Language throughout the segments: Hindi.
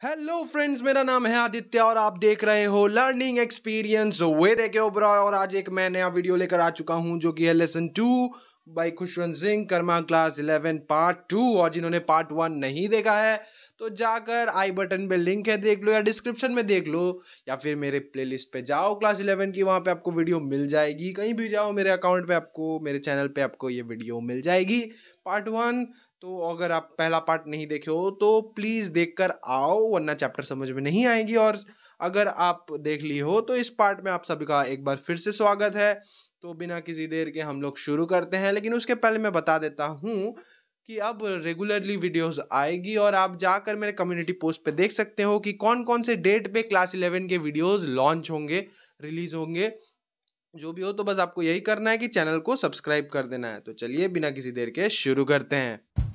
हेलो फ्रेंड्स मेरा नाम है आदित्य और आप देख रहे हो लर्निंग एक्सपीरियंस वे देखे ओबरा और आज एक मैं नया वीडियो लेकर आ चुका हूँ, जो कि है lesson two by Khushwant Singh Karma class eleven part two और जिन्होंने पार्ट वन नहीं देखा है तो जाकर आई बटन पे लिंक है, देख लो या डिस्क्रिप्शन में देख लो, या फिर मेरे प्लेलिस्ट पे जाओ क्लास इलेवन की वहाँ पे आपको वीडियो मिल जाएगी, कहीं भी जाओ मेरे अकाउंट पे आपको, मेरे चैनल पे आपको ये वीडियो मिल जाएगी। पार्ट वन तो अगर आप पहला पार्ट नहीं देखे हो तो प्लीज़ देख कर आओ, वरना चैप्टर समझ में नहीं आएगी। और अगर आप देख ली हो तो इस पार्ट में आप सभी का एक बार फिर से स्वागत है। तो बिना किसी देर के हम लोग शुरू करते हैं, लेकिन उसके पहले मैं बता देता हूँ कि अब रेगुलरली वीडियोस आएगी और आप जाकर मेरे कम्युनिटी पोस्ट पे देख सकते हो कि कौन कौन से डेट पे क्लास इलेवन के वीडियोस लॉन्च होंगे रिलीज़ होंगे। जो भी हो तो बस आपको यही करना है कि चैनल को सब्सक्राइब कर देना है। तो चलिए, बिना किसी देर के शुरू करते हैं।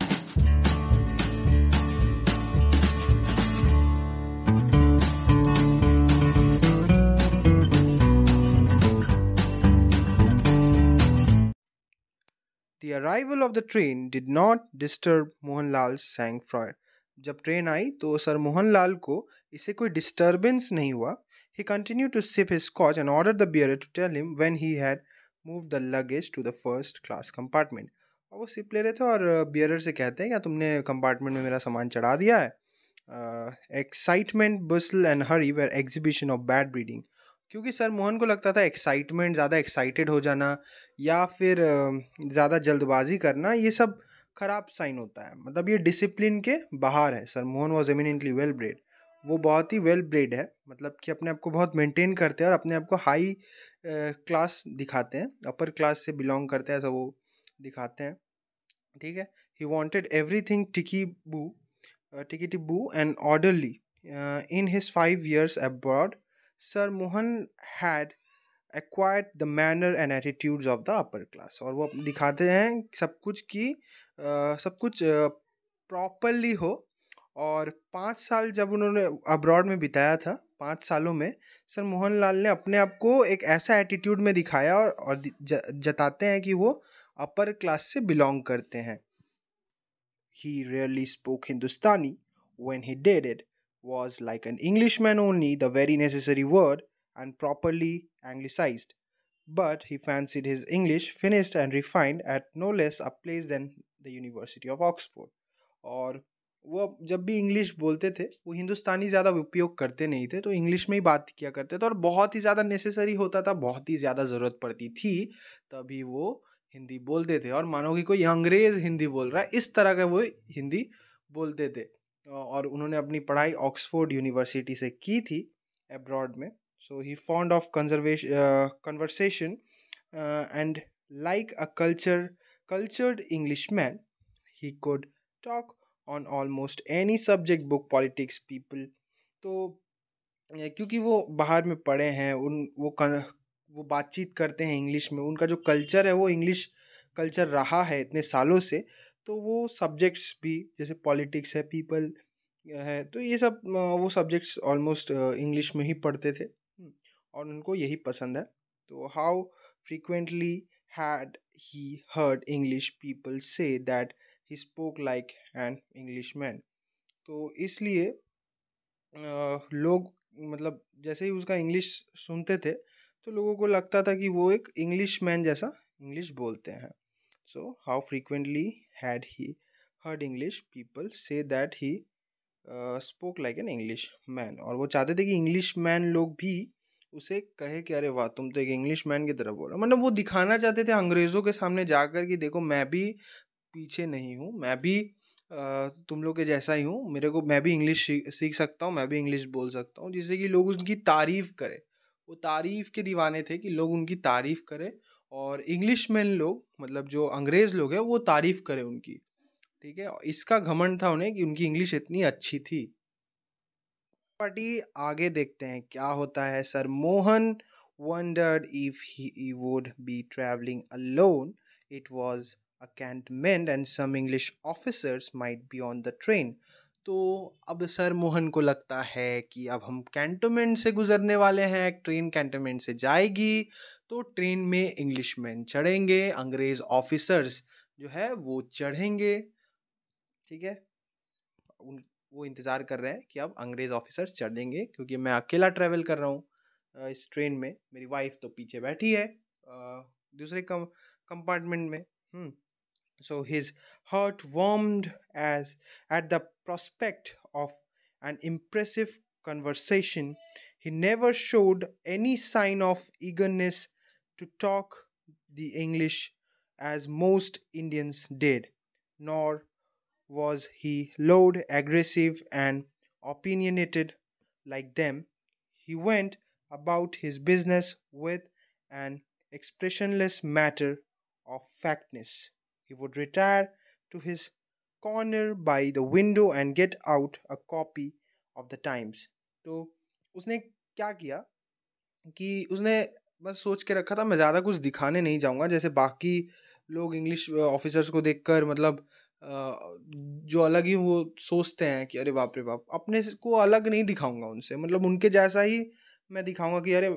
Arrival of the train did not disturb Mohan Lal sang froid जब ट्रेन आई तो सर मोहन लाल को इसे कोई डिस्टर्बेंस नहीं हुआ। He continue to sip his scotch and order the bearer to tell him when he had move the luggage to the first class compartment और वो सिप ले रहे थे और uh, बियर से कहते हैं, क्या तुमने कंपार्टमेंट में मेरा सामान चढ़ा दिया है? Excitement bustle and hurry were exhibition of bad breeding क्योंकि सर मोहन को लगता था एक्साइटमेंट ज़्यादा एक्साइटेड हो जाना या फिर ज़्यादा जल्दबाजी करना, ये सब ख़राब साइन होता है। मतलब ये डिसिप्लिन के बाहर है। Sir Mohan was eminently well bred वो बहुत ही वेल ब्रेड है। मतलब कि अपने आप को बहुत मेंटेन करते हैं और अपने आप को हाई क्लास दिखाते हैं। अपर क्लास से बिलोंग करते हैं, ऐसा वो दिखाते हैं। ठीक है? He wanted every thing tickety boo tickety boo and orderly in his five years abroad sir Mohan had acquired the manner and attitudes of the upper class और वो दिखाते हैं सब कुछ की आ, सब कुछ प्रॉपरली हो। और पाँच साल जब उन्होंने अब्रॉड में बिताया था पाँच सालों में सर मोहन लाल ने अपने आप को एक ऐसा एटीट्यूड में दिखाया और, और जताते हैं कि वो अपर क्लास से बिलोंग करते हैं। He rarely spoke Hindustani when he did it was like an Englishman only, the very necessary word, and properly anglicized. But he fancied his English finished and refined at no less a place than the University of Oxford. और वो जब भी इंग्लिश बोलते थे वो हिंदुस्तानी ज़्यादा उपयोग करते नहीं थे तो इंग्लिश में ही बात किया करते थे और बहुत ही ज़्यादा नेसेसरी होता था बहुत ही ज़्यादा ज़रूरत पड़ती थी तभी वो हिंदी बोलते थे और मानो कि कोई अंग्रेज़ हिंदी बोल रहा है इस तरह का वो हिंदी बोलते थे और उन्होंने अपनी पढ़ाई ऑक्सफोर्ड यूनिवर्सिटी से की थी एब्रॉड में। So he fond of conservation conversation and like a culture cultured English man he could talk on almost any subject book politics people तो क्योंकि वो बाहर में पढ़े हैं उन वो कन, वो बातचीत करते हैं इंग्लिश में उनका जो कल्चर है वो इंग्लिश कल्चर रहा है इतने सालों से। तो वो सब्जेक्ट्स भी, जैसे पॉलिटिक्स है पीपल है तो ये सब वो सब्जेक्ट्स ऑलमोस्ट इंग्लिश में ही पढ़ते थे और उनको यही पसंद है। तो how frequently had he heard English people से that he spoke like an English man तो इसलिए लोग मतलब जैसे ही उसका इंग्लिश सुनते थे तो लोगों को लगता था कि वो एक इंग्लिश मैन जैसा इंग्लिश बोलते हैं। So, how frequently had he heard English? People say that he spoke like an English man और वो चाहते थे कि इंग्लिश मैन लोग भी उसे कहे कि अरे वाह तुम तो एक इंग्लिश मैन की तरह बोल मतलब वो दिखाना चाहते थे अंग्रेज़ों के सामने जाकर कि देखो मैं भी पीछे नहीं हूँ। मैं भी तुम लोग के जैसा ही हूँ। मेरे को मैं भी इंग्लिश सीख सकता हूँ मैं भी इंग्लिश बोल सकता हूँ। जिससे कि लोग उनकी तारीफ़ करें। वो तारीफ़ के दीवाने थे कि लोग उनकी तारीफ़ करें। और इंग्लिश मैन लोग मतलब जो अंग्रेज़ लोग हैं, वो तारीफ़ करें उनकी। ठीक है? इसका घमंड था उन्हें कि उनकी इंग्लिश इतनी अच्छी थी। पार्टी आगे देखते हैं, क्या होता है? Sir Mohan wondered if he would be travelling alone it was a cantonment and some English officers might be on the train तो अब सर मोहन को लगता है कि अब हम कैंटोमेंट से गुजरने वाले हैं, एक ट्रेन कैंटोमेंट से जाएगी तो ट्रेन में इंग्लिश मैन चढ़ेंगे, अंग्रेज़ ऑफिसर्स जो है वो चढ़ेंगे। ठीक है? उन, वो इंतज़ार कर रहे हैं कि अब अंग्रेज़ ऑफिसर्स चढ़ेंगे, क्योंकि मैं अकेला ट्रैवल कर रहा हूँ इस ट्रेन में। मेरी वाइफ तो पीछे बैठी है दूसरे कम, कंपार्टमेंट में। So his heart warmed as at the prospect of an impressive conversation. He never showed any sign of eagerness to talk the English as most Indians did, nor was he loud, aggressive, and opinionated like them. He went about his business with an expressionless matter of factness. He would retire to his corner by the window and get out a copy of the Times. तो उसने क्या किया कि उसने बस सोच के रखा था, मैं ज़्यादा कुछ दिखाने नहीं जाऊँगा, जैसे बाकी लोग इंग्लिश ऑफिसर्स को देखकर मतलब जो अलग ही वो सोचते हैं कि अरे बाप रे बाप, अपने को अलग नहीं दिखाऊँगा उनसे मतलब उनके जैसा ही मैं दिखाऊँगा कि अरे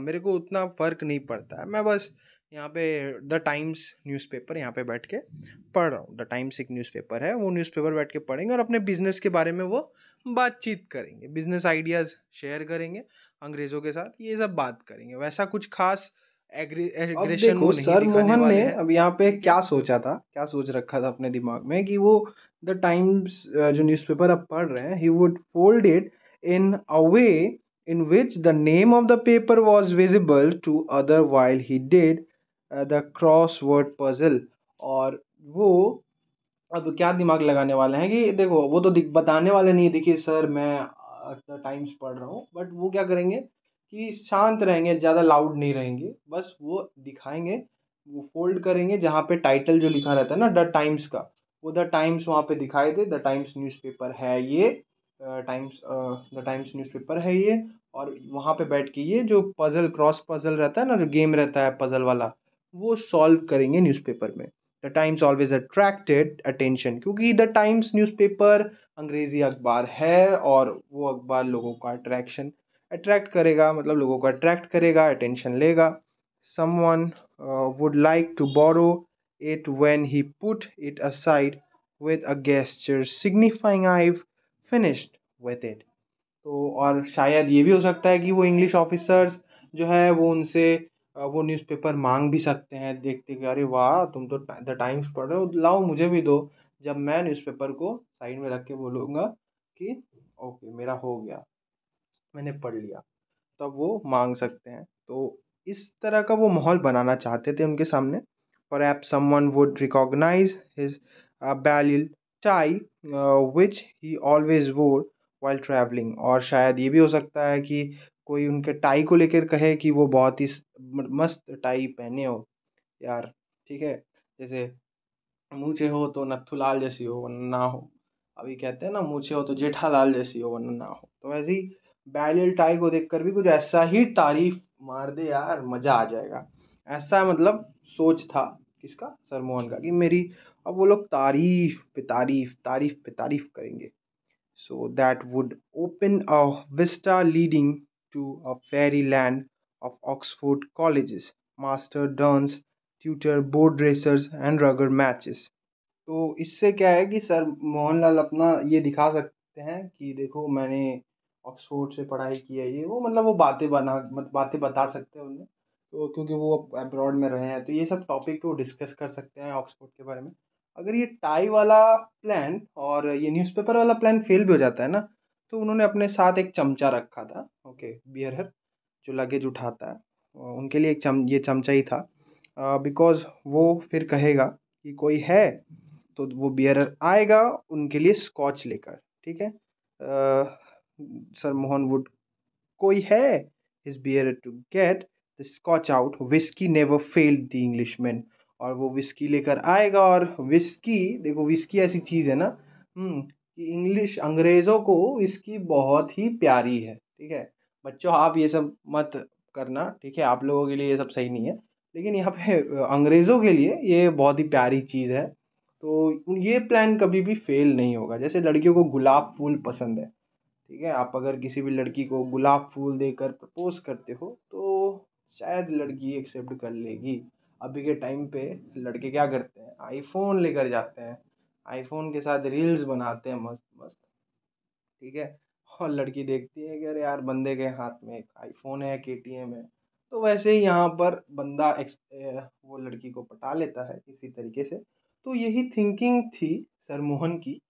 मेरे को उतना फ़र्क नहीं पड़ता है मैं बस यहाँ पे द टाइम्स न्यूज़पेपर यहाँ पे बैठ के पढ़ रहा हूँ। द टाइम्स एक न्यूज़पेपर है। वो न्यूज़पेपर बैठ के पढ़ेंगे और अपने बिज़नेस के बारे में वो बातचीत करेंगे। बिज़नेस आइडियाज़ शेयर करेंगे अंग्रेज़ों के साथ ये सब बात करेंगे। वैसा कुछ खास एग्रेशन वो नहीं सर मोहन ने अब यहाँ पे क्या सोचा था? क्या सोच रखा था अपने दिमाग में कि वो द टाइम्स जो न्यूज़पेपर अब पढ़ रहे हैं he would fold it in a way in which the name of the paper was visible to other while he did the crossword puzzle और वो अब क्या दिमाग लगाने वाले हैं कि देखो, वो तो बताने वाले नहीं है। देखिए सर, मैं द टाइम्स पढ़ रहा हूँ, बट वो क्या करेंगे कि शांत रहेंगे, ज़्यादा लाउड नहीं रहेंगे, बस वो दिखाएँगे, वो फोल्ड करेंगे, जहाँ पे टाइटल जो लिखा रहता है ना, द टाइम्स का, वो द टाइम्स वहाँ पे दिखाई दे, द टाइम्स न्यूज़पेपर है ये टाइम्स द टाइम्स न्यूज़पेपर है ये, और वहाँ पे बैठ के ये जो पज़ल, क्रॉस पज़ल रहता है ना, जो गेम रहता है पज़ल वाला वो सॉल्व करेंगे न्यूज़पेपर में। The Times always attracted attention क्योंकि द टाइम्स न्यूज़पेपर अंग्रेज़ी अखबार है और वो अखबार लोगों का अट्रैक्शन अट्रैक्ट करेगा मतलब लोगों को अट्रैक्ट करेगा अटेंशन लेगा। Someone would like to borrow it when he put it aside with a gesture signifying I finished with it तो और शायद ये भी हो सकता है कि वो इंग्लिश ऑफिसर्स जो है वो उनसे वो न्यूज़पेपर मांग भी सकते हैं, देखते कि, अरे वाह, तुम तो द टाइम्स पढ़ रहे हो, लाओ मुझे भी दो। जब मैं न्यूज़पेपर को साइड में रख के बोलूँगा कि, ओके, मेरा हो गया, मैंने पढ़ लिया। तब वो मांग सकते हैं। तो इस तरह का वो माहौल बनाना चाहते थे उनके सामने। और app someone would recognise his Balliol tie which he always wore while travelling और शायद ये भी हो सकता है कि कोई उनके टाई को लेकर कहे कि वो बहुत ही मस्त टाई पहने हो, यार, ठीक है? जैसे, मूछे हो तो नथुलाल जैसी हो, वरना ना हो। अभी कहते हैं ना, मूछे हो तो जेठालाल जैसी हो, वरना ना हो। तो वैसे ही बैलियल टाई को देखकर भी कुछ ऐसा ही तारीफ़ मार दे, यार, मज़ा आ जाएगा। ऐसा मतलब सोच था किसका? सरमोहन का, कि मेरी, अब वो लोग तारीफ़ पे तारीफ़ तारीफ़ पे तारीफ़ करेंगे। So that would open a vista leading a fairy land of Oxford colleges master dons tutor boat races and rugger matches तो इससे क्या है कि सर मोहनलाल अपना ये दिखा सकते हैं कि देखो मैंने ऑक्सफोर्ड से पढ़ाई की है ये, वो मतलब वो बातें बना, मत, बातें बता सकते हैं उन्हें। तो क्योंकि वो अब्रॉड में रहे हैं तो ये सब टॉपिक वो डिस्कस कर सकते हैं ऑक्सफोर्ड के बारे में। अगर ये टाई वाला प्लान और ये न्यूज़पेपर वाला प्लान फेल भी हो जाता है ना तो उन्होंने अपने साथ एक चमचा रखा था ओके बियर जो लगेज उठाता है। उनके लिए एक चम ये चमचा ही था। बिकॉज़ वो फिर कहेगा कि कोई है तो वो बियर आएगा उनके लिए स्कॉच लेकर ठीक है? सर मोहन वुड कोई है? His bearer to get the scotch out whisky never failed the Englishman और वो विस्की लेकर आएगा और विस्की देखो विस्की ऐसी चीज़ है ना हम्म, कि इंग्लिश अंग्रेज़ों को इसकी बहुत ही प्यारी है, ठीक है? बच्चों, आप ये सब मत करना, ठीक है? आप लोगों के लिए ये सब सही नहीं है, लेकिन यहाँ पे अंग्रेज़ों के लिए ये बहुत ही प्यारी चीज़ है। तो ये प्लान कभी भी फेल नहीं होगा। जैसे लड़कियों को गुलाब फूल पसंद है, ठीक है? आप अगर किसी भी लड़की को गुलाब फूल देकर प्रपोज करते हो तो शायद लड़की एक्सेप्ट कर लेगी। अभी के टाइम पे लड़के क्या करते हैं? आईफोन लेकर जाते हैं। आईफोन के साथ रील्स बनाते हैं मस्त मस्त। ठीक है? और लड़की देखती है कि अरे यार बंदे के हाथ में एक आईफोन है के टी एम है। तो वैसे ही यहाँ पर बंदा एक्स वो लड़की को पटा लेता है इसी तरीके से। तो यही थिंकिंग थी सर मोहन की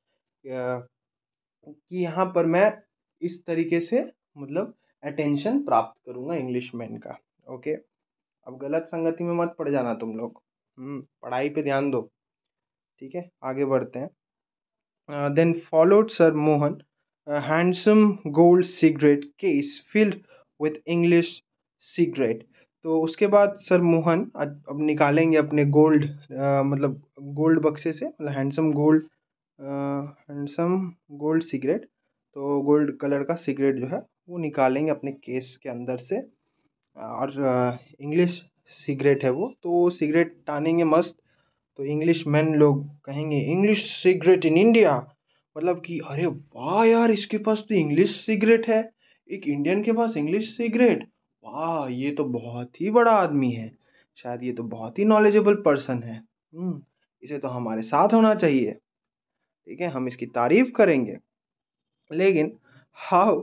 कि यहाँ पर मैं इस तरीके से मतलब अटेंशन प्राप्त करूँगा इंग्लिश मैन का। ओके अब गलत संगति में मत पड़ जाना तुम लोग। हम्म, पढ़ाई पे ध्यान दो। ठीक है, आगे बढ़ते हैं। Then followed sir Mohan handsome gold cigarette case filled with English cigarette तो उसके बाद सर मोहन अब निकालेंगे अपने गोल्ड मतलब गोल्ड बक्से से मतलब handsome gold handsome gold cigarette तो गोल्ड कलर का सिगरेट जो है, वो निकालेंगे अपने केस के अंदर से। और इंग्लिश सिगरेट है वो तो सिगरेट टानेंगे मस्त। तो इंग्लिश मैन लोग कहेंगे इंग्लिश सिगरेट इन इंडिया मतलब कि अरे वाह यार इसके पास तो इंग्लिश सिगरेट है। एक इंडियन के पास इंग्लिश सिगरेट वाह ये तो बहुत ही बड़ा आदमी है। शायद ये तो बहुत ही नॉलेजेबल पर्सन है। हम्म, इसे तो हमारे साथ होना चाहिए। ठीक है हम इसकी तारीफ़ करेंगे। लेकिन how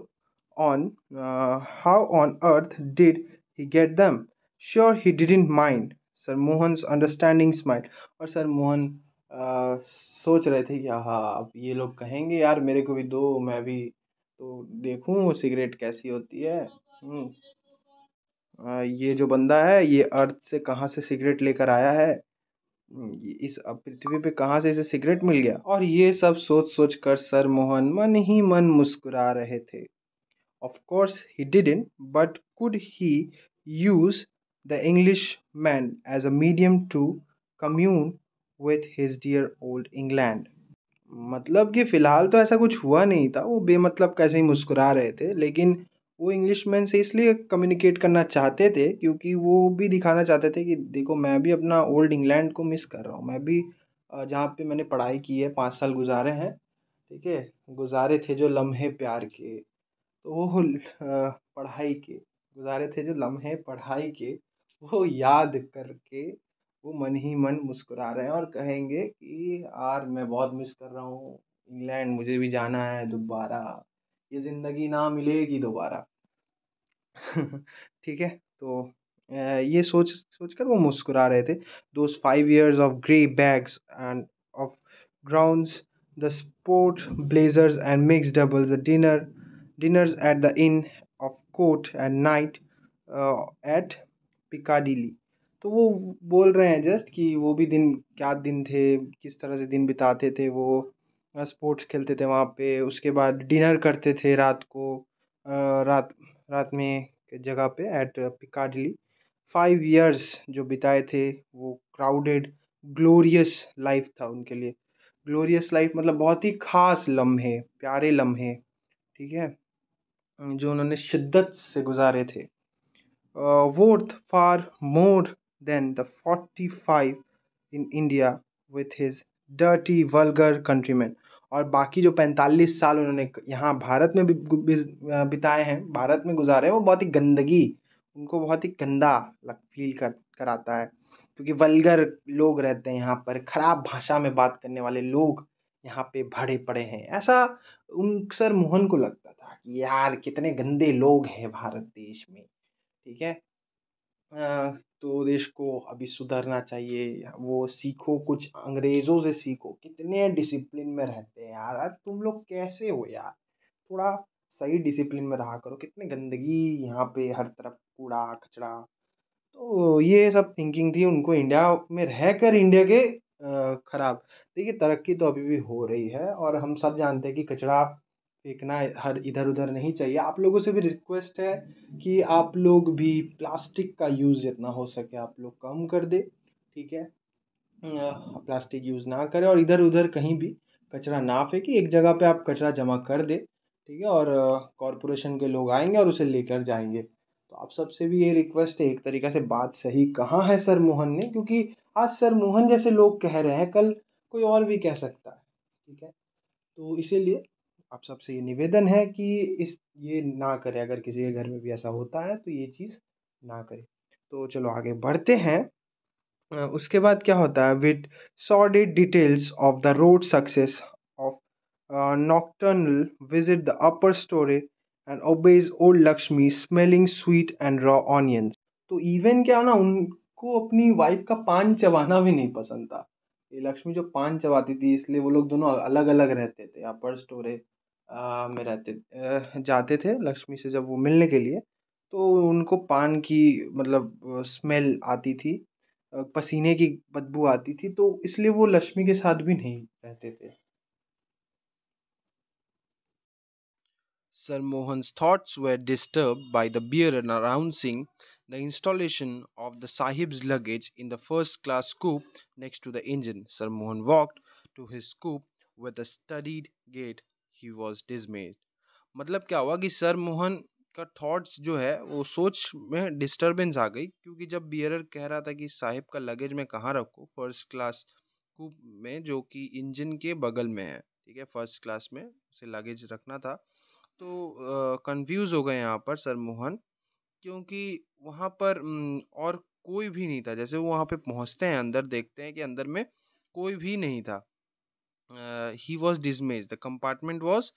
on how on earth did he get them sure he didn't mind sir Mohan understanding smile और सर मोहन सोच रहे थे कि हाँ अब ये लोग कहेंगे यार मेरे को भी दो मैं भी तो देखूँ सिगरेट कैसी होती है? हम्म, ये जो बंदा है ये अर्थ से कहाँ से सिगरेट लेकर आया है? इस पृथ्वी पे कहाँ से इसे सिगरेट मिल गया? और ये सब सोच सोच कर सर मोहन मन ही मन मुस्कुरा रहे थे। Of course he didn't but could he use English man as a medium to commune with his dear old England मतलब कि फ़िलहाल तो ऐसा कुछ हुआ नहीं था। वो बेमतलब कैसे ही मुस्कुरा रहे थे। लेकिन वो इंग्लिशमैन से इसलिए कम्युनिकेट करना चाहते थे क्योंकि वो भी दिखाना चाहते थे कि देखो, मैं भी अपना ओल्ड इंग्लैंड को मिस कर रहा हूँ। मैं भी जहाँ पे मैंने पढ़ाई की है, पाँच साल गुजारे हैं। ठीक है? गुजारे थे जो लम्हे प्यार के। तो वो पढ़ाई के, गुजारे थे जो लम्हे पढ़ाई के। वो याद करके वो मन ही मन मुस्कुरा रहे हैं और कहेंगे कि यार मैं बहुत मिस कर रहा हूँ। इंग्लैंड मुझे भी जाना है दोबारा। ये ज़िंदगी ना मिलेगी दोबारा। ठीक है तो ये सोच सोच कर वो मुस्कुरा रहे थे। Those five years of grey bags and of grounds the sport blazers and mix doubles the dinner dinners at the inn of court and night at Piccadilly तो वो बोल रहे हैं जस्ट कि वो भी दिन, क्या दिन थे, किस तरह से दिन बिताते थे वो स्पोर्ट्स खेलते थे वहाँ पे, उसके बाद डिनर करते थे रात को रात रात में जगह पे एट पिकाडली फाइव इयर्स जो बिताए थे वो क्राउडेड ग्लोरियस लाइफ था उनके लिए। ग्लोरियस लाइफ मतलब बहुत ही ख़ास लम्हे, प्यारे लम्हे, ठीक है? जो उन्होंने शिद्दत से गुजारे थे। Worth far more than the forty five in India with his dirty vulgar countryman और बाकी जो पैंतालीस साल उन्होंने यहाँ भारत में बिताए हैं, भारत में गुजारे हैं, वो बहुत ही गंदगी, उनको बहुत ही गंदा लग फील कर, कराता है। क्योंकि वल्गर लोग रहते हैं यहाँ पर, ख़राब भाषा में बात करने वाले लोग यहाँ पे भरे पड़े हैं। ऐसा उन सर मोहन को लगता था कि यार कितने गंदे लोग हैं भारत देश में। ठीक है? तो देश को अभी सुधरना चाहिए, वो सीखो कुछ, अंग्रेज़ों से सीखो, कितने डिसिप्लिन में रहते हैं यार? यार तुम लोग कैसे हो यार? थोड़ा सही डिसिप्लिन में रहा करो, कितने गंदगी यहाँ पे हर तरफ़ कूड़ा, कचरा। तो ये सब थिंकिंग थी उनको इंडिया में रह कर इंडिया के ख़राब। देखिए तरक्की तो अभी भी हो रही है और हम सब जानते हैं कि कचरा फेंकना हर इधर उधर नहीं चाहिए। आप लोगों से भी रिक्वेस्ट है कि आप लोग भी प्लास्टिक का यूज़ जितना हो सके आप लोग कम कर दे, ठीक है? प्लास्टिक यूज़ ना करें और इधर उधर कहीं भी कचरा ना फेंके। एक जगह पे आप कचरा जमा कर दे, ठीक है? और कॉरपोरेशन के लोग आएँगे और उसे लेकर जाएँगे। तो आप सबसे भी ये रिक्वेस्ट है, एक तरीक़े से बात सही कहाँ है सर मोहन ने? क्योंकि आज सर मोहन जैसे लोग कह रहे हैं, कल कोई और भी कह सकता है, ठीक है? तो इसीलिए आप सबसे ये निवेदन है कि इस, ये ना करें, अगर किसी के घर में भी ऐसा होता है तो ये चीज़ ना करें। तो चलो आगे बढ़ते हैं। उसके बाद क्या होता है? With sordid details of the road success of nocturnal visit the upper story and obese old Lakshmi smelling sweet and raw onions. तो इवन क्या ना, उनको अपनी वाइफ का पान चबाना भी नहीं पसंद था। ये लक्ष्मी जो पान चबाती थी, इसलिए वो लोग दोनों अलग अलग रहते थे अपर स्टोरे में रहते जाते थे लक्ष्मी से जब वो मिलने के लिए तो उनको पान की मतलब स्मेल आती थी पसीने की बदबू आती थी तो इसलिए वो लक्ष्मी के साथ भी नहीं रहते थे Sir Mohan's thoughts were disturbed by the bearer announcing the installation of the Sahib's luggage in the first class coupe next to the engine. Sir Mohan walked to his coupe with a studied gait. He was dismayed. मतलब क्या हुआ कि सर मोहन का थॉट्स जो है, वो सोच में डिस्टरबेंस आ गई, क्योंकि जब बियरर कह रहा था कि साहिब का लगेज मैं कहाँ रखूँ? फ़र्स्ट क्लास कूप में, जो कि इंजन के बगल में है, ठीक है? फ़र्स्ट क्लास में उसे लगेज रखना था। तो कंफ्यूज हो गए यहाँ पर सर मोहन क्योंकि वहाँ पर और कोई भी नहीं था। जैसे वो वहाँ पे पहुँचते हैं, अंदर देखते हैं कि अंदर में कोई भी नहीं था। He was dismayed the compartment was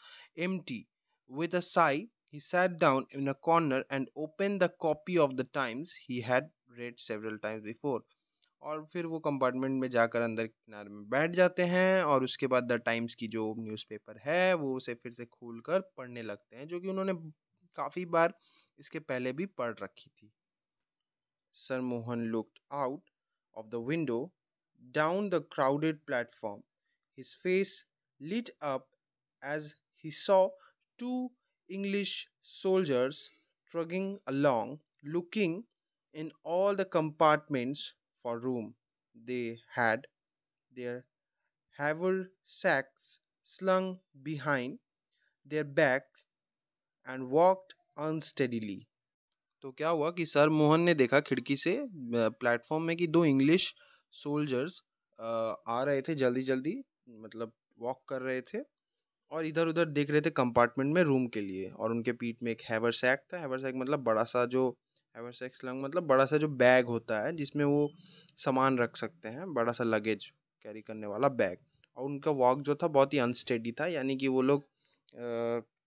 empty with a sigh He sat down in a corner and opened the copy of the Times he had read several times before. और फिर वो कंपार्टमेंट में जाकर अंदर किनारे में बैठ जाते हैं और उसके बाद द टाइम्स की जो न्यूज़पेपर है, वो उसे फिर से खोल कर पढ़ने लगते हैं, जो कि उन्होंने काफ़ी बार इसके पहले भी पढ़ रखी थी। Sir Mohan looked out of the window down the crowded platform his face lit up as he saw two English soldiers trudging along, looking in all the compartments for room. They had their haversacks slung behind their backs and walked unsteadily. तो क्या हुआ कि सर मोहन ने देखा खिड़की से प्लेटफॉर्म में कि दो इंग्लिश सोल्जर्स आ रहे थे जल्दी जल्दी मतलब वॉक कर रहे थे और इधर उधर देख रहे थे कंपार्टमेंट में रूम के लिए और उनके पीठ में एक हैवर सैक था। हैवर सैक मतलब बड़ा सा जो हैवर सैक स्लंग मतलब बड़ा सा जो बैग होता है जिसमें वो सामान रख सकते हैं बड़ा सा लगेज कैरी करने वाला बैग और उनका वॉक जो था बहुत ही अनस्टेडी था यानी कि वो लोग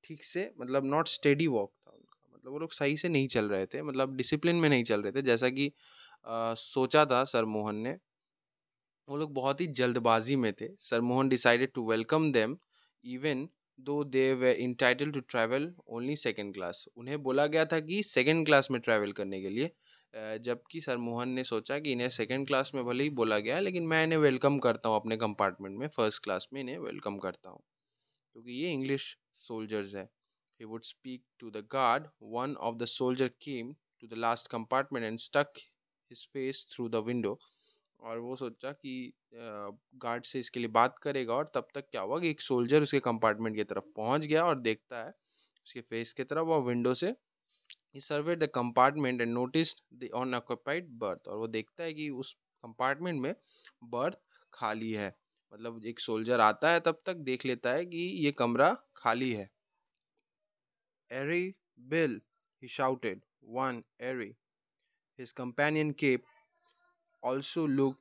ठीक से मतलब नॉट स्टेडी वॉक था उनका। मतलब वो लोग सही से नहीं चल रहे थे मतलब डिसिप्लिन में नहीं चल रहे थे। जैसा कि आ, सोचा था सर मोहन ने वो लोग बहुत ही जल्दबाजी में थे। Sir Mohan decided to welcome them even though they were entitled to travel only second class उन्हें बोला गया था कि सेकेंड क्लास में ट्रैवल करने के लिए जबकि सर मोहन ने सोचा कि इन्हें सेकेंड क्लास में भले ही बोला गया, लेकिन मैं इन्हें वेलकम करता हूँ, अपने कंपार्टमेंट में फ़र्स्ट क्लास में इन्हें वेलकम करता हूँ। क्योंकि ये इंग्लिश सोल्जर्स है। He would speak to the guard one of the soldier came to the last compartment and stuck his face through the window और वो सोचा कि गार्ड से इसके लिए बात करेगा और तब तक क्या हुआ कि एक सोल्जर उसके कंपार्टमेंट की तरफ़ पहुँच गया और देखता है, उसके फेस की तरफ़ और विंडो से he surveyed the compartment and notice the unoccupied berth और वो देखता है कि उस कंपार्टमेंट में बर्थ खाली है। मतलब एक सोल्जर आता है, तब तक देख लेता है कि ये कमरा खाली है। Here Bill he shouted one here his companion came also look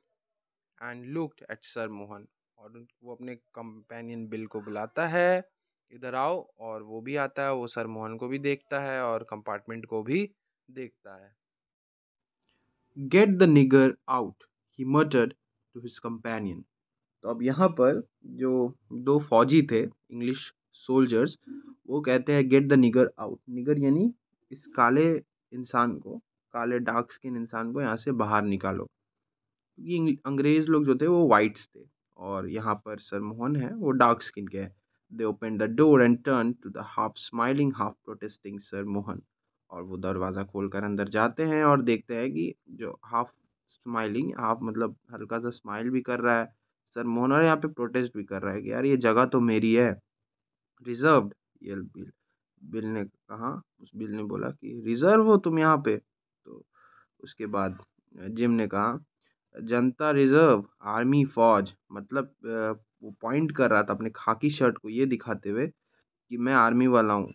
and looked at sir Mohan और वो अपने कंपेनियन बिल को बुलाता है, इधर आओ और वो भी आता है, वो सर मोहन को भी देखता है और कंपार्टमेंट को भी देखता है। Get the nigger out he muttered to his companion तो अब यहाँ पर जो दो फौजी थे इंग्लिश सोल्जर्स वो कहते हैं get the nigger out nigger यानी इस काले इंसान को, काले डार्क स्किन इंसान को यहाँ से बाहर निकालो। ये अंग्रेज़ लोग जो थे वो वाइट्स थे और यहाँ पर सर मोहन है, वो डार्क स्किन के हैं। They open the door and turn to the half smiling half protesting sir Mohan और वो दरवाज़ा खोल कर अंदर जाते हैं और देखते हैं कि जो हाफ़ स्माइलिंग हाफ़ मतलब हल्का सा स्माइल भी कर रहा है सर मोहन और यहाँ पे प्रोटेस्ट भी कर रहा है कि यार ये जगह तो मेरी है। रिजर्व्ड ये बिल बिल ने कहा, उस बिल ने बोला कि रिज़र्व हो तुम यहाँ पे? तो उसके बाद जिम ने कहा जनता रिज़र्व, आर्मी फ़ौज मतलब वो पॉइंट कर रहा था अपने खाकी शर्ट को ये दिखाते हुए कि मैं आर्मी वाला हूँ,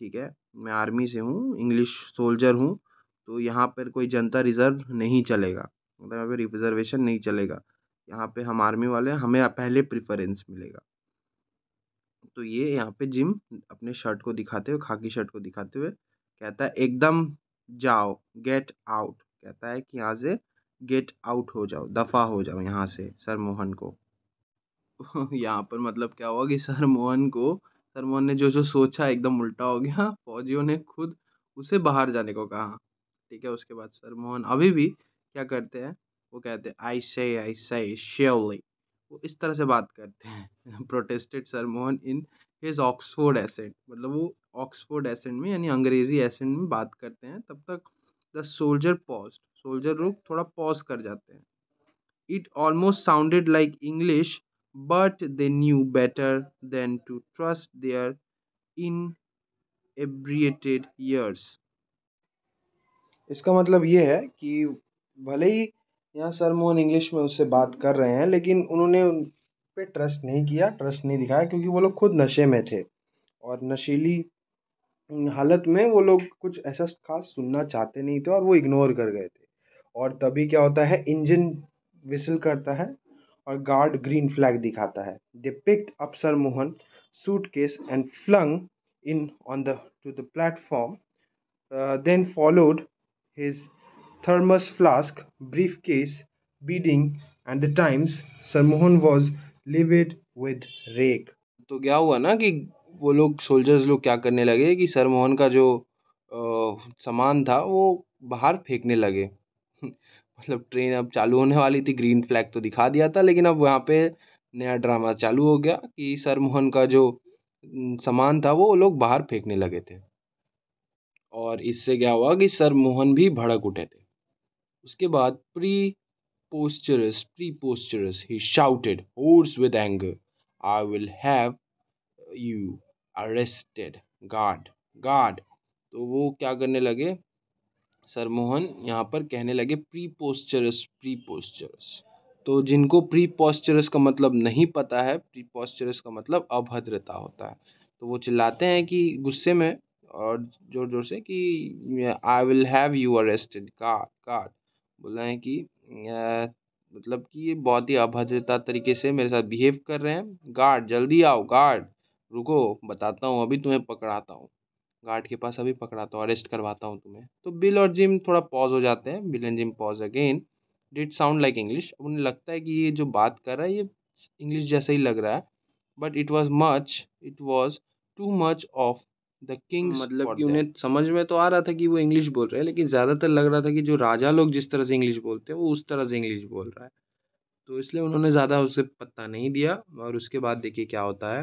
ठीक है? मैं आर्मी से हूँ इंग्लिश सोल्जर हूँ तो यहाँ पर कोई जनता रिज़र्व नहीं चलेगा मतलब यहाँ पर रिजर्वेशन नहीं चलेगा। यहाँ पे हम आर्मी वाले हमें पहले प्रिफरेंस मिलेगा। तो ये यहाँ पे जिम अपने शर्ट को दिखाते हुए, खाकी शर्ट को दिखाते हुए कहता है, एकदम जाओ गेट आउट कहता है कि यहाँ से गेट आउट हो जाओ, दफ़ा हो जाओ यहाँ से सर मोहन को। यहाँ पर मतलब क्या हुआ कि सर मोहन को सर मोहन ने जो जो सोचा एकदम उल्टा हो गया, फौजियों ने खुद उसे बाहर जाने को कहा। ठीक है, उसके बाद सर मोहन अभी भी क्या करते हैं, वो कहते हैं आई से आई से श्योरली वो इस तरह से बात करते हैं। Protested sir Mohan in his Oxford accent मतलब वो ऑक्सफोर्ड एसेंट में, यानी अंग्रेज़ी एसेंट में बात करते हैं, तब तक द सोल्जर पॉज सोल्जर लोग थोड़ा पॉज कर जाते हैं। It almost sounded like English but they knew better than to trust their inebriated ears इसका मतलब ये है कि भले ही यहाँ सर मोहन इंग्लिश में उससे बात कर रहे हैं, लेकिन उन्होंने उन पर ट्रस्ट नहीं किया ट्रस्ट नहीं दिखाया, क्योंकि वो लोग खुद नशे में थे। और नशीली हालत में वो लोग कुछ ऐसा खास सुनना चाहते नहीं थे और वो इग्नोर कर गए थे। और तभी क्या होता है इंजन विसल करता है और गार्ड ग्रीन फ्लैग दिखाता है they picked up sir Mohan suit case and flung in on the to the platform then followed his thermos flask, briefcase, beading, and the times, Sir Mohan was livid with rage. तो क्या हुआ ना कि वो लोग सोल्जर्स लोग क्या करने लगे कि सर मोहन का जो सामान था वो बाहर फेंकने लगे मतलब ट्रेन अब चालू होने वाली थी ग्रीन फ्लैग तो दिखा दिया था, लेकिन अब वहाँ पे नया ड्रामा चालू हो गया कि सर मोहन का जो सामान था, वो लोग बाहर फेंकने लगे थे। और इससे क्या हुआ कि सर मोहन भी भड़क उठे थे। उसके बाद preposterous preposterous he shouted hoarse with anger I will have you arrested guard guard तो वो क्या करने लगे? सरमोहन यहाँ पर कहने लगे प्री पोस्चरस प्री पोस्चरस तो जिनको प्री पोस्चरस का मतलब नहीं पता है प्री पोस्चरस का मतलब अभद्रता होता है। तो वो चिल्लाते हैं कि गुस्से में और ज़ोर ज़ोर से कि I will have you arrested guard guard बोल रहे हैं कि मतलब कि ये बहुत ही अभद्रता तरीके से मेरे साथ बिहेव कर रहे हैं। गार्ड जल्दी आओ गार्ड रुको, बताता हूँ, अभी तुम्हें पकड़ाता हूँ। गार्ड के पास अभी पकड़ाता हूँ अरेस्ट करवाता हूँ तुम्हें। तो बिल और जिम थोड़ा पॉज हो जाते हैं। Bill and Jim pause again did sound like English उन्हें लगता है कि ये जो बात कर रहा है ये इंग्लिश जैसा ही लग रहा है। But it was much it was too much of the king मतलब कि उन्हें समझ में तो आ रहा था कि वो इंग्लिश बोल रहे हैं लेकिन ज़्यादातर लग रहा था कि जो राजा लोग जिस तरह से इंग्लिश बोलते हैं वो उस तरह से इंग्लिश बोल रहा है। तो इसलिए उन्होंने ज़्यादा उसे पता नहीं दिया और उसके बाद देखिए क्या होता है।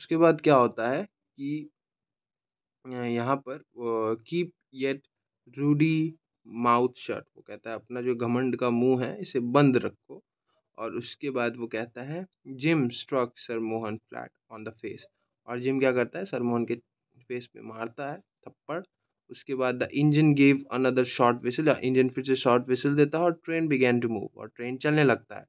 उसके बाद क्या होता है कि यहाँ पर keep your ruddy mouth shut वो कहता है, अपना जो घमंड का मुँह है, इसे बंद रखो। और उसके बाद वो कहता है, Jim struck sir Mohan flat on the face. और जिम क्या करता है, सरमोहन के फेस पे मारता है थप्पड़। उसके बाद the engine gave another short whistle engine फिर से शॉर्ट विसल देता है और ट्रेन बिगैन टू मूव और ट्रेन चलने लगता है।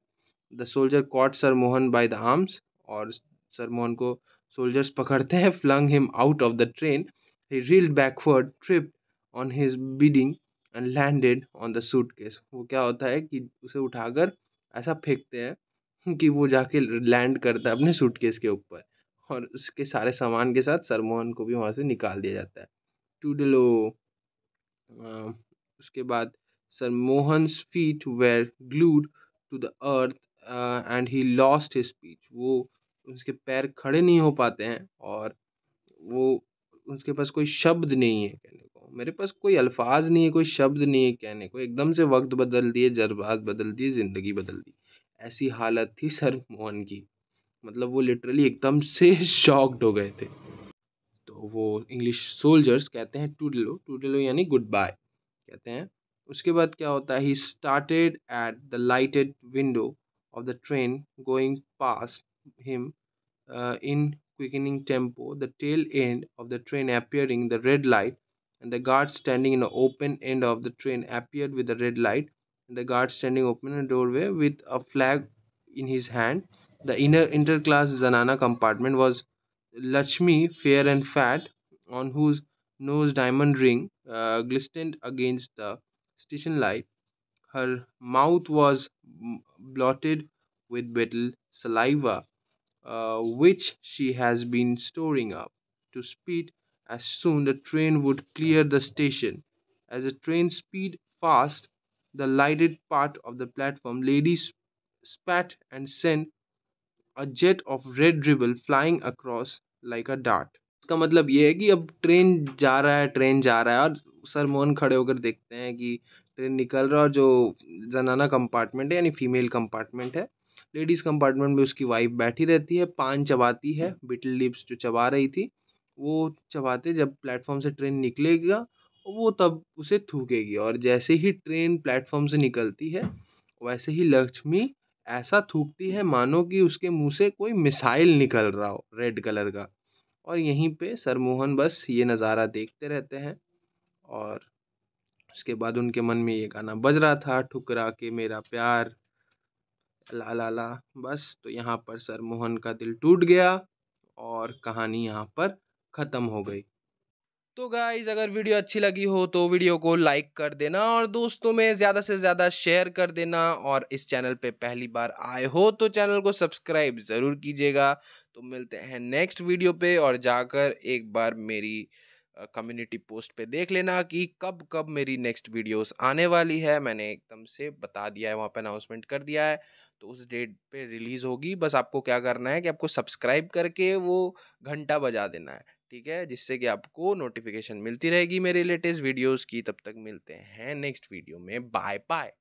The soldier caught sir Mohan by the arms और सर मोहन को सोल्जर्स पकड़ते हैं, flung him out of the train. He reeled backward trip on his bedding and landed on the suitcase वो क्या होता है कि उसे उठाकर ऐसा फेंकते हैं कि वो जाके लैंड करता है अपने सूटकेस के ऊपर और उसके सारे सामान के साथ सरमोहन को भी वहाँ से निकाल दिया जाता है। टूडलो उसके बाद सरमोहन्स feet were glued to the earth and he lost his speech वो उसके पैर खड़े नहीं हो पाते हैं और वो उसके पास कोई शब्द नहीं है कहने को। मेरे पास कोई अल्फाज नहीं है, कोई शब्द नहीं है कहने को। एकदम से वक्त बदल दिए, जज्बात बदल दिए, ज़िंदगी बदल दी। ऐसी हालत थी सर मोहन की। मतलब वो लिटरली एकदम से शॉक्ड हो गए थे। तो वो इंग्लिश सोल्जर्स कहते हैं टूडलो टूडलो यानी गुड बाय कहते हैं। उसके बाद क्या होता है? He started at the lighted window of the train going past him in quickening tempo, the tail end of the train appearing the red light, and the guard standing in the open end of the train appeared with the red light, and the guard standing open in the doorway with a flag in his hand. The inner interclass Zanana compartment was Lakshmi, fair and fat, on whose nose diamond ring uh, glistened against the station light. Her mouth was blotted with betel saliva, uh, which she has been storing up to speed as soon the train would clear the station. As the train speed fast, the lighted part of the platform, ladies spat and sent a jet of red dribble flying across like a dart. इसका मतलब ये है कि अब ट्रेन जा रहा है ट्रेन जा रहा है और सर मोहन खड़े होकर देखते हैं कि ट्रेन निकल रहा है और जो जनाना कंपार्टमेंट है यानी फीमेल कंपार्टमेंट है लेडीज़ कंपार्टमेंट में उसकी वाइफ बैठी रहती है, पान चबाती है, बिटल लिप्स जो चबा रही थी, वो चबाते जब प्लेटफॉर्म से ट्रेन निकलेगा, वो तब उसे थूकेगी और जैसे ही ट्रेन प्लेटफॉर्म से निकलती है, वैसे ही लक्ष्मी ऐसा थूकती है, मानो कि उसके मुँह से कोई मिसाइल निकल रहा हो, रेड कलर का। और यहीं पे सरमोहन बस ये नज़ारा देखते रहते हैं और उसके बाद उनके मन में ये गाना बज रहा था, ठुकरा के मेरा प्यार ला ला ला बस। तो यहाँ पर सर मोहन का दिल टूट गया और कहानी यहाँ पर ख़त्म हो गई। तो गाइज़ अगर वीडियो अच्छी लगी हो तो वीडियो को लाइक कर देना और दोस्तों में ज़्यादा से ज़्यादा शेयर कर देना और इस चैनल पे पहली बार आए हो तो चैनल को सब्सक्राइब ज़रूर कीजिएगा। तो मिलते हैं नेक्स्ट वीडियो पे और जाकर एक बार मेरी कम्युनिटी पोस्ट पे देख लेना कि कब कब मेरी नेक्स्ट वीडियोस आने वाली है। मैंने एकदम से बता दिया है, वहाँ पे अनाउंसमेंट कर दिया है। तो उस डेट पे रिलीज़ होगी। बस आपको क्या करना है कि आपको सब्सक्राइब करके वो घंटा बजा देना है, ठीक है? जिससे कि आपको नोटिफिकेशन मिलती रहेगी मेरे लेटेस्ट वीडियोस की। तब तक मिलते हैं नेक्स्ट वीडियो में। Bye bye